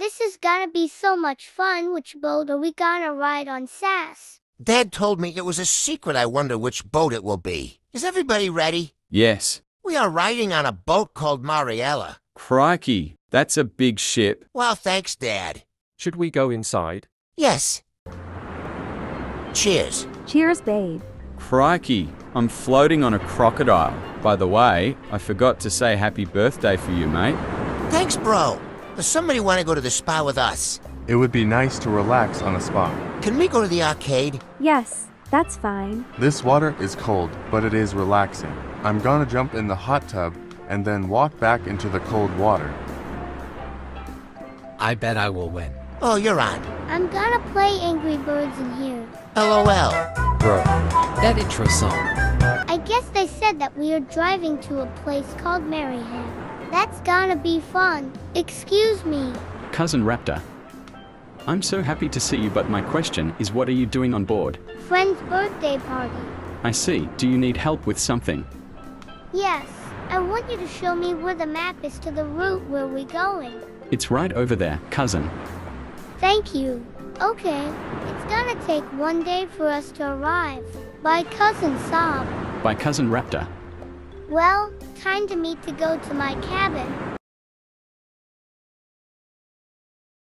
This is gonna be so much fun. Which boat are we gonna ride on SAS? Dad told me it was a secret. I wonder which boat it will be. Is everybody ready? Yes. We are riding on a boat called Mariella. Crikey, that's a big ship. Well, thanks, Dad. Should we go inside? Yes. Cheers. Cheers, babe. Crikey, I'm floating on a crocodile. By the way, I forgot to say happy birthday for you, mate. Thanks, bro. Does somebody want to go to the spa with us? It would be nice to relax on a spa. Can we go to the arcade? Yes, that's fine. This water is cold, but it is relaxing. I'm gonna jump in the hot tub and then walk back into the cold water. I bet I will win. Oh, you're on. I'm gonna play Angry Birds in here. LOL. Bro. That intro song. I guess they said that we are driving to a place called Mariehamn. That's gonna be fun. Excuse me. Cousin Raptor. I'm so happy to see you, but my question is what are you doing on board? Friend's birthday party. I see. Do you need help with something? Yes. I want you to show me where the map is to the route where we're going. It's right over there, cousin. Thank you. Okay. It's gonna take one day for us to arrive. By cousin Sob. By cousin Raptor. Well, time to meet to go to my cabin.